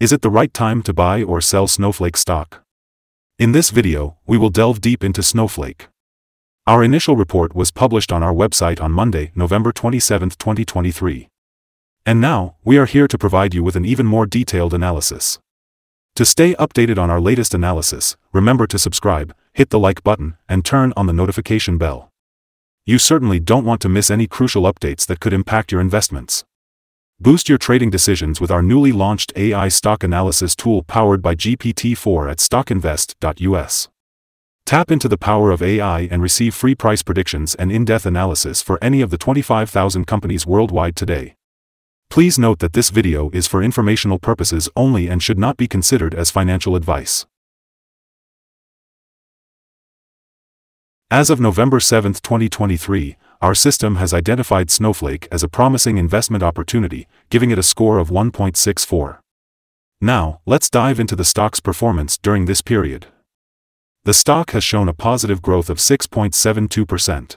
Is it the right time to buy or sell Snowflake stock? In this video, we will delve deep into Snowflake. Our initial report was published on our website on Monday, November 27, 2023. And now, we are here to provide you with an even more detailed analysis. To stay updated on our latest analysis, remember to subscribe, hit the like button, and turn on the notification bell. You certainly don't want to miss any crucial updates that could impact your investments. Boost your trading decisions with our newly launched AI stock analysis tool powered by GPT-4 at stockinvest.us. Tap into the power of AI and receive free price predictions and in-depth analysis for any of the 25,000 companies worldwide today. Please note that this video is for informational purposes only and should not be considered as financial advice. As of November 7, 2023, our system has identified Snowflake as a promising investment opportunity, giving it a score of 1.64. Now, let's dive into the stock's performance during this period. The stock has shown a positive growth of 6.72%.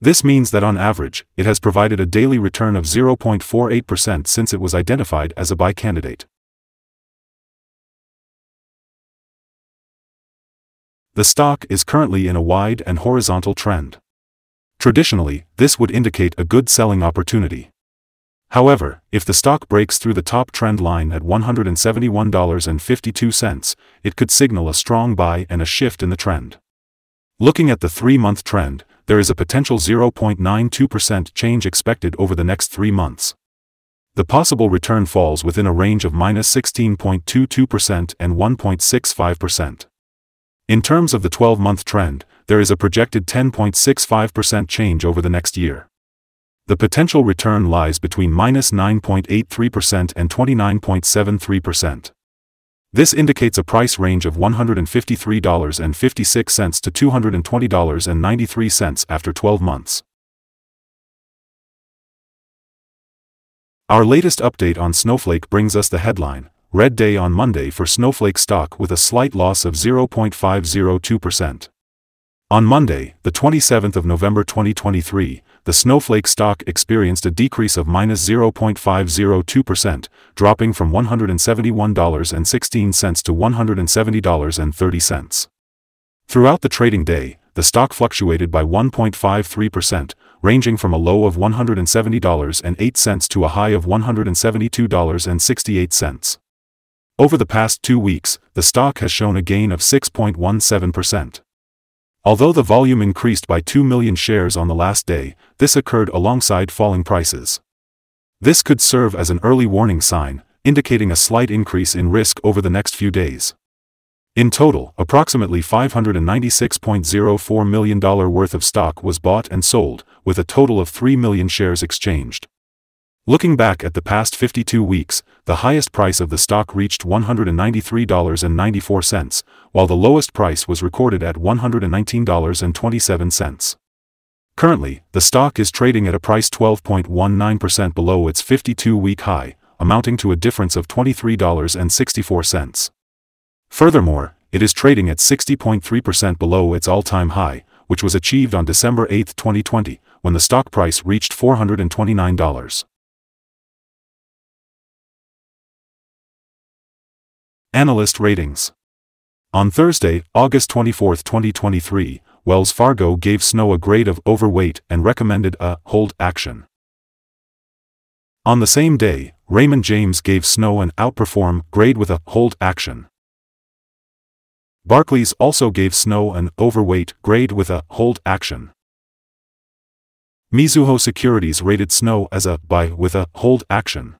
This means that on average, it has provided a daily return of 0.48% since it was identified as a buy candidate. The stock is currently in a wide and horizontal trend. Traditionally, this would indicate a good selling opportunity. However, if the stock breaks through the top trend line at $171.52, it could signal a strong buy and a shift in the trend. Looking at the three-month trend, there is a potential 0.92% change expected over the next three months. The possible return falls within a range of minus 16.22% and 1.65%. In terms of the 12-month trend, there is a projected 10.65% change over the next year. The potential return lies between minus 9.83% and 29.73%. This indicates a price range of $153.56 to $220.93 after 12 months. Our latest update on Snowflake brings us the headline, Red Day on Monday for Snowflake stock with a slight loss of 0.502%. On Monday, the 27th of November 2023, the Snowflake stock experienced a decrease of minus 0.502%, dropping from $171.16 to $170.30. Throughout the trading day, the stock fluctuated by 1.53%, ranging from a low of $170.08 to a high of $172.68. Over the past two weeks, the stock has shown a gain of 6.17%. Although the volume increased by 2 million shares on the last day, this occurred alongside falling prices. This could serve as an early warning sign, indicating a slight increase in risk over the next few days. In total, approximately $596.04 million worth of stock was bought and sold, with a total of 3 million shares exchanged. Looking back at the past 52 weeks, the highest price of the stock reached $193.94, while the lowest price was recorded at $119.27. Currently, the stock is trading at a price 12.19% below its 52-week high, amounting to a difference of $23.64. Furthermore, it is trading at 60.3% below its all-time high, which was achieved on December 8, 2020, when the stock price reached $429. Analyst Ratings On Thursday, August 24, 2023, Wells Fargo gave Snow a grade of overweight and recommended a hold action. On the same day, Raymond James gave Snow an outperform grade with a hold action. Barclays also gave Snow an overweight grade with a hold action. Mizuho Securities rated Snow as a buy with a hold action.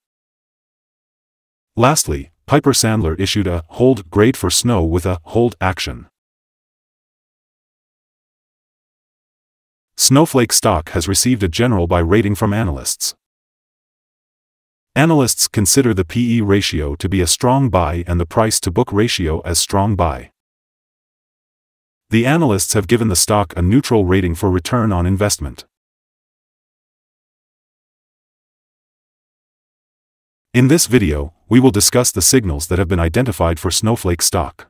Lastly, Piper Sandler issued a hold grade for Snow with a hold action. Snowflake stock has received a general buy rating from analysts. Analysts consider the PE ratio to be a strong buy and the price-to-book ratio as strong buy. The analysts have given the stock a neutral rating for return on investment. In this video, we will discuss the signals that have been identified for Snowflake stock.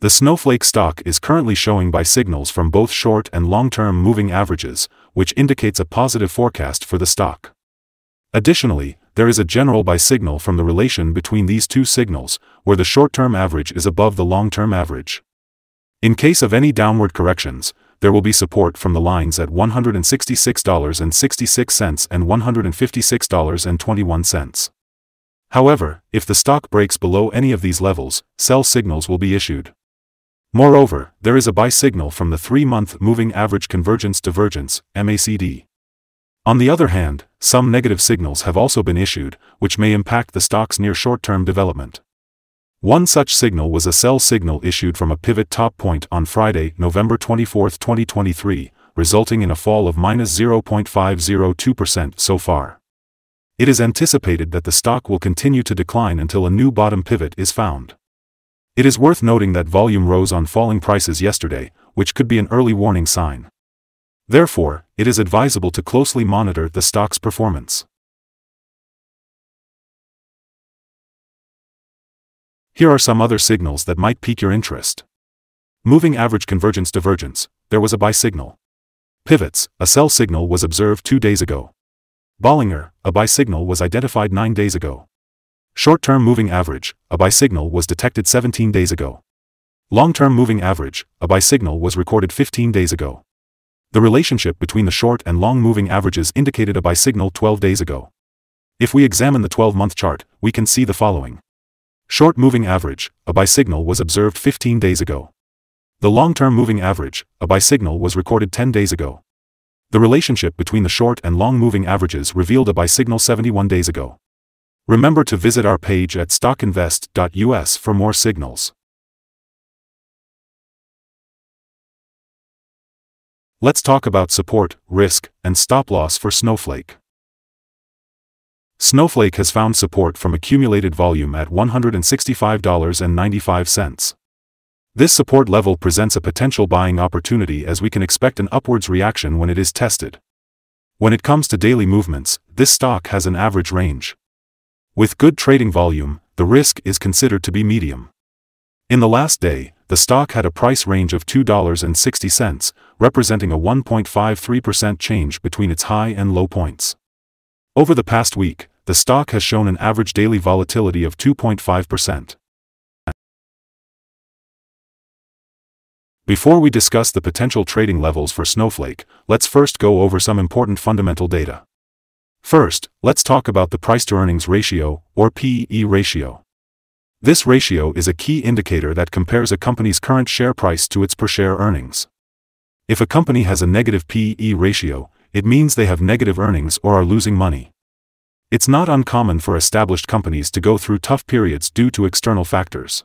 The Snowflake stock is currently showing buy signals from both short and long-term moving averages, which indicates a positive forecast for the stock. Additionally, there is a general buy signal from the relation between these two signals, where the short-term average is above the long-term average. In case of any downward corrections, there will be support from the lines at $166.66 and $156.21. However, if the stock breaks below any of these levels, sell signals will be issued. Moreover, there is a buy signal from the three-month Moving Average Convergence Divergence, MACD. On the other hand, some negative signals have also been issued, which may impact the stock's near short-term development. One such signal was a sell signal issued from a pivot top point on Friday, November 24, 2023, resulting in a fall of minus 0.502% so far. It is anticipated that the stock will continue to decline until a new bottom pivot is found. It is worth noting that volume rose on falling prices yesterday, which could be an early warning sign. Therefore, it is advisable to closely monitor the stock's performance. Here are some other signals that might pique your interest. Moving average convergence divergence, there was a buy signal. Pivots, a sell signal was observed two days ago. Bollinger, a buy signal was identified nine days ago. Short-term moving average, a buy signal was detected 17 days ago. Long-term moving average, a buy signal was recorded 15 days ago. The relationship between the short and long moving averages indicated a buy signal 12 days ago. If we examine the 12-month chart, we can see the following. Short moving average, a buy signal was observed 15 days ago. The long-term moving average, a buy signal was recorded 10 days ago. The relationship between the short and long moving averages revealed a buy signal 71 days ago. Remember to visit our page at stockinvest.us for more signals. Let's talk about support, risk, and stop-loss for Snowflake. Snowflake has found support from accumulated volume at $165.95. This support level presents a potential buying opportunity as we can expect an upwards reaction when it is tested. When it comes to daily movements, this stock has an average range. With good trading volume, the risk is considered to be medium. In the last day, the stock had a price range of $2.60, representing a 1.53% change between its high and low points. Over the past week, the stock has shown an average daily volatility of 2.5%. Before we discuss the potential trading levels for Snowflake, let's first go over some important fundamental data. First, let's talk about the price-to-earnings ratio, or PE ratio. This ratio is a key indicator that compares a company's current share price to its per-share earnings. If a company has a negative PE ratio, it means they have negative earnings or are losing money. It's not uncommon for established companies to go through tough periods due to external factors.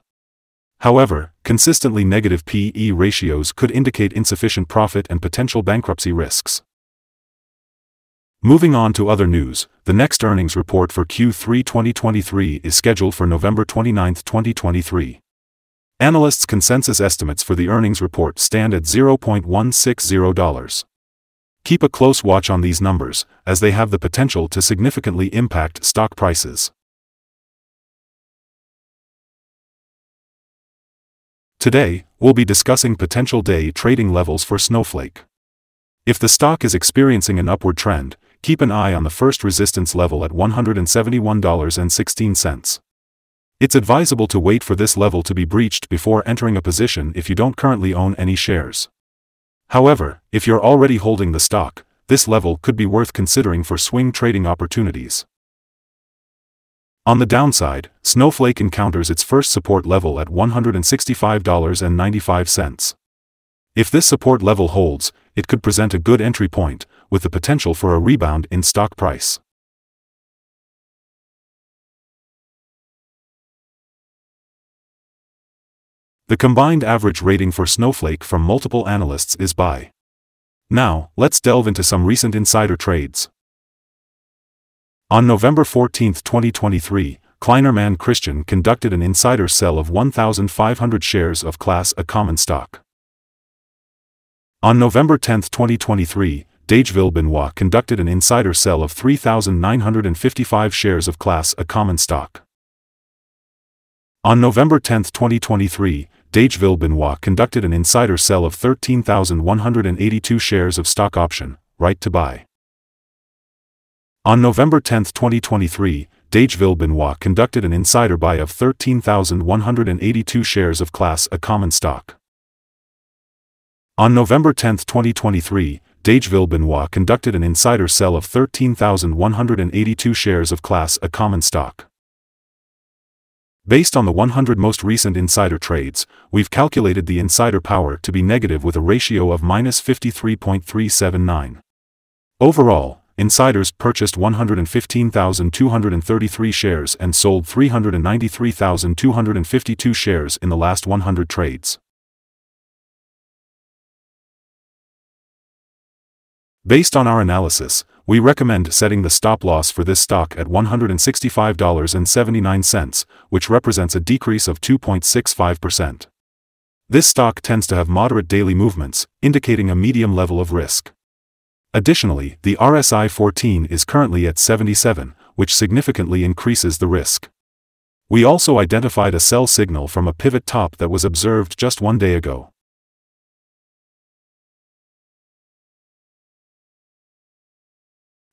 However, consistently negative PE ratios could indicate insufficient profit and potential bankruptcy risks. Moving on to other news, the next earnings report for Q3 2023 is scheduled for November 29, 2023. Analysts' consensus estimates for the earnings report stand at $0.160. Keep a close watch on these numbers, as they have the potential to significantly impact stock prices. Today, we'll be discussing potential day trading levels for Snowflake. If the stock is experiencing an upward trend, keep an eye on the first resistance level at $171.16. It's advisable to wait for this level to be breached before entering a position if you don't currently own any shares. However, if you're already holding the stock, this level could be worth considering for swing trading opportunities. On the downside, Snowflake encounters its first support level at $165.95. If this support level holds, it could present a good entry point, with the potential for a rebound in stock price. The combined average rating for Snowflake from multiple analysts is buy. Now, let's delve into some recent insider trades. On November 14, 2023, Kleinerman Christian conducted an insider sell of 1,500 shares of Class A common stock. On November 10, 2023, Dageville Benoit conducted an insider sell of 3,955 shares of Class A common stock. On November 10, 2023, Dageville Benoit conducted an insider sell of 13,182 shares of stock option, right to buy. On November 10, 2023, Dageville Benoit conducted an insider buy of 13,182 shares of Class A common stock. On November 10, 2023, Dageville Benoit conducted an insider sell of 13,182 shares of Class A common stock. Based on the 100 most recent insider trades, we've calculated the insider power to be negative with a ratio of minus 53.379. Overall, insiders purchased 115,233 shares and sold 393,252 shares in the last 100 trades. Based on our analysis, we recommend setting the stop loss for this stock at $165.79, which represents a decrease of 2.65%. This stock tends to have moderate daily movements, indicating a medium level of risk. Additionally, the RSI 14 is currently at 77, which significantly increases the risk. We also identified a sell signal from a pivot top that was observed just one day ago.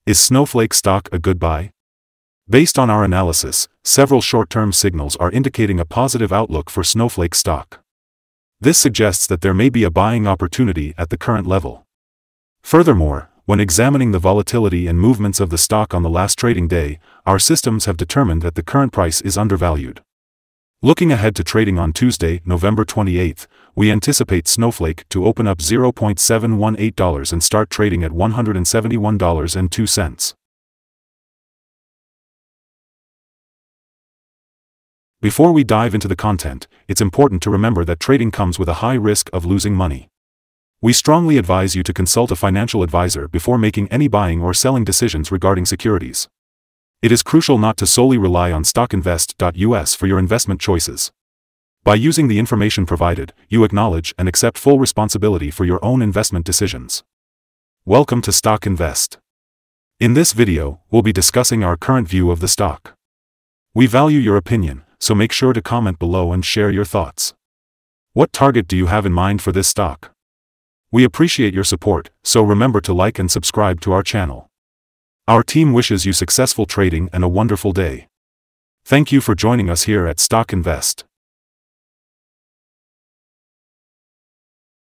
Is Snowflake stock a good buy? Based on our analysis, several short-term signals are indicating a positive outlook for Snowflake stock. This suggests that there may be a buying opportunity at the current level. Furthermore, when examining the volatility and movements of the stock on the last trading day, our systems have determined that the current price is undervalued. Looking ahead to trading on Tuesday, November 28, we anticipate Snowflake to open up $0.718 and start trading at $171.02. Before we dive into the content, it's important to remember that trading comes with a high risk of losing money. We strongly advise you to consult a financial advisor before making any buying or selling decisions regarding securities. It is crucial not to solely rely on stockinvest.us for your investment choices. By using the information provided, you acknowledge and accept full responsibility for your own investment decisions. Welcome to Stock Invest. In this video, we'll be discussing our current view of the stock. We value your opinion, so make sure to comment below and share your thoughts. What target do you have in mind for this stock? We appreciate your support, so remember to like and subscribe to our channel. Our team wishes you successful trading and a wonderful day. Thank you for joining us here at Stock Invest.